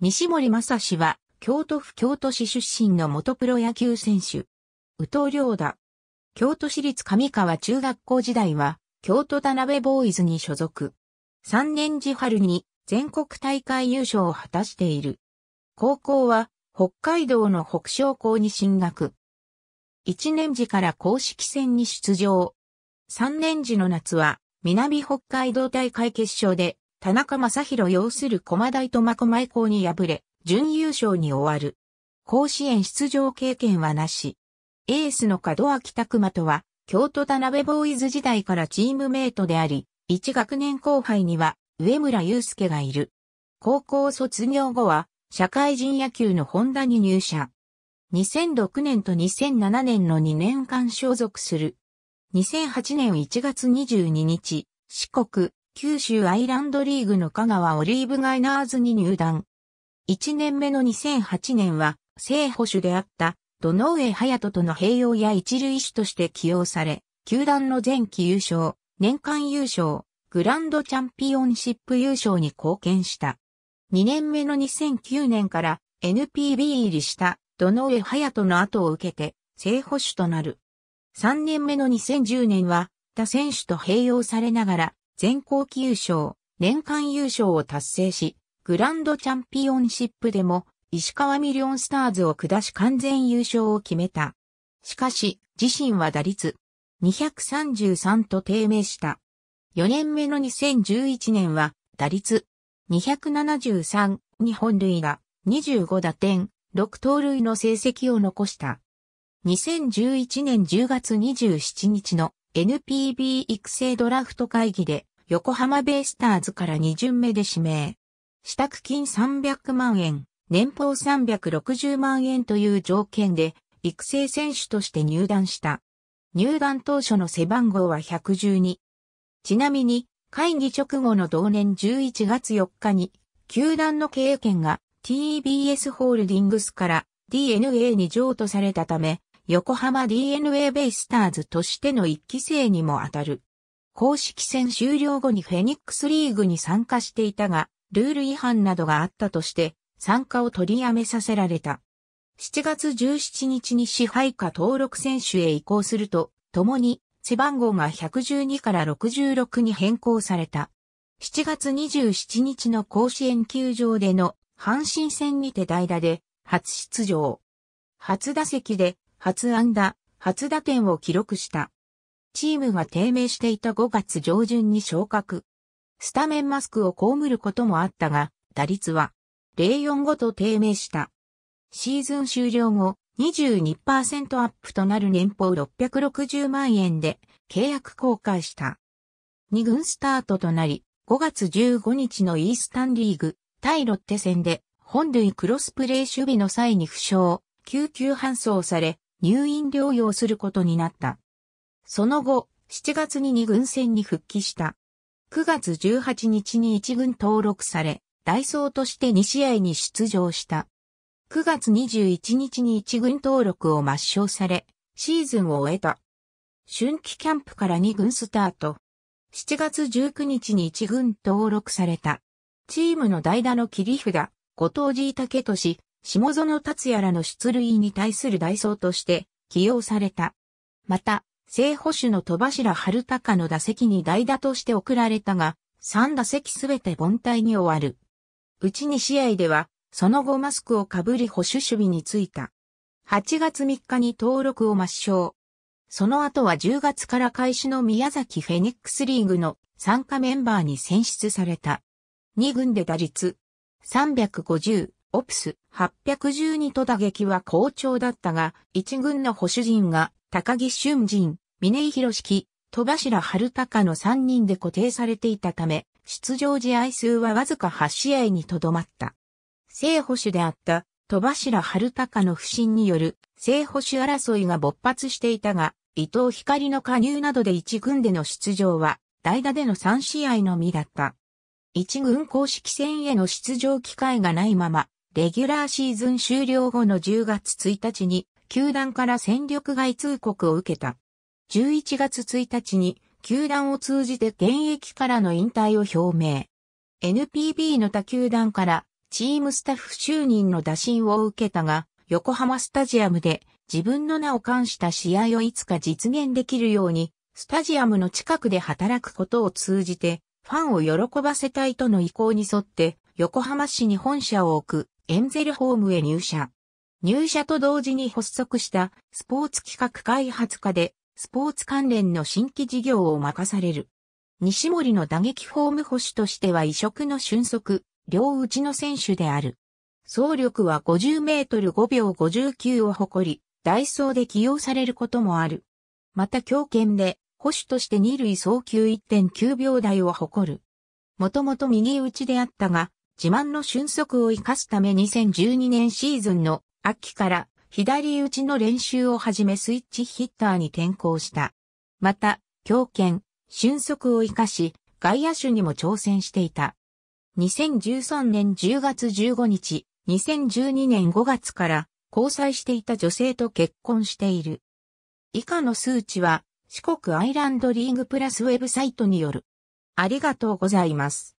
西森正史は、京都府京都市出身の元プロ野球選手。宇藤良太。京都市立上川中学校時代は、京都田辺ボーイズに所属。3年時春に全国大会優勝を果たしている。高校は北海道の北昇校に進学。1年時から公式戦に出場。3年時の夏は南北海道大会決勝で田中正宏要する駒大苫小牧校に敗れ、準優勝に終わる。甲子園出場経験はなし。エースの門脇拓馬とは、京都田辺ボーイズ時代からチームメイトであり、1学年後輩には上村祐介がいる。高校卒業後は、社会人野球のホンダに入社。2006年と2007年の2年間所属する。2008年1月22日、四国、九州アイランドリーグの香川オリーブガイナーズに入団。1年目の2008年は、正捕手であった土上隼人との併用や一塁手として起用され、球団の前期優勝、年間優勝、グランドチャンピオンシップ優勝に貢献した。2年目の2009年から NPB 入りした土上隼人の後を受けて正捕手となる。3年目の2010年は、他選手と併用されながら、全校期優勝、年間優勝を達成し、グランドチャンピオンシップでも、石川ミリオンスターズを下し完全優勝を決めた。しかし、自身は打率233と低迷した。4年目の2011年は、打率273、日本塁打25打点、6盗塁の成績を残した。2011年10月27日の NPB 育成ドラフト会議で横浜ベイスターズから2巡目で指名。支度金300万円、年俸360万円という条件で育成選手として入団した。入団当初の背番号は112。ちなみに、会議直後の同年11月4日に、球団の経営権が TBS ホールディングスから DNA に譲渡されたため、横浜 DNA ベイスターズとしての一期生にも当たる。公式戦終了後にフェニックスリーグに参加していたが、ルール違反などがあったとして、参加を取りやめさせられた。7月17日に支配下登録選手へ移行すると、共に背番号が112から66に変更された。7月27日の甲子園球場での阪神戦にて代打で初出場。初打席で初安打、初打点を記録した。チームが低迷していた5月上旬に昇格。スタメンマスクを被ることもあったが、打率は045と低迷した。シーズン終了後、22%アップとなる年俸660万円で契約更改した。2軍スタートとなり、5月15日のイースタンリーグ対ロッテ戦で本塁クロスプレー守備の際に負傷、救急搬送され、入院療養することになった。その後、7月に2軍戦に復帰した。9月18日に1軍登録され、ダイソーとして2試合に出場した。9月21日に1軍登録を抹消され、シーズンを終えた。春季キャンプから2軍スタート。7月19日に1軍登録された。チームの代打の切り札、後藤寺武俊、下園達也らの出塁に対する代走として起用された。また、正捕手の戸柱春高の打席に代打として送られたが、3打席すべて凡退に終わる。うち2試合では、その後マスクをかぶり保守守備についた。8月3日に登録を抹消。その後は10月から開始の宮崎フェニックスリーグの参加メンバーに選出された。2軍で打率350、オプス812と打撃は好調だったが、一軍の保守陣が高木俊人、峰井博樹、戸柱春高の3人で固定されていたため、出場試合数はわずか8試合にとどまった。正保守であった戸柱春高の不振による正保守争いが勃発していたが、伊藤光の加入などで一軍での出場は代打での3試合のみだった。一軍公式戦への出場機会がないまま、レギュラーシーズン終了後の10月1日に、球団から戦力外通告を受けた。11月1日に、球団を通じて現役からの引退を表明。NPB の他球団からチームスタッフ就任の打診を受けたが、横浜スタジアムで自分の名を冠した試合をいつか実現できるように、スタジアムの近くで働くことを通じて、ファンを喜ばせたいとの意向に沿って、横浜市に本社を置くエンゼルホームへ入社。入社と同時に発足したスポーツ企画開発課でスポーツ関連の新規事業を任される。西森の打撃フォーム保守としては異色の俊足、両打ちの選手である。走力は50メートル5秒59を誇り、ダイソーで起用されることもある。また強肩で、保守として二塁送球1.9秒台を誇る。もともと右打ちであったが、自慢の俊足を活かすため2012年シーズンの秋から左打ちの練習を始めスイッチヒッターに転向した。また、強肩、俊足を活かし、外野手にも挑戦していた。2013年10月15日、2012年5月から交際していた女性と結婚している。以下の数値は四国アイランドリーグプラスウェブサイトによる。ありがとうございます。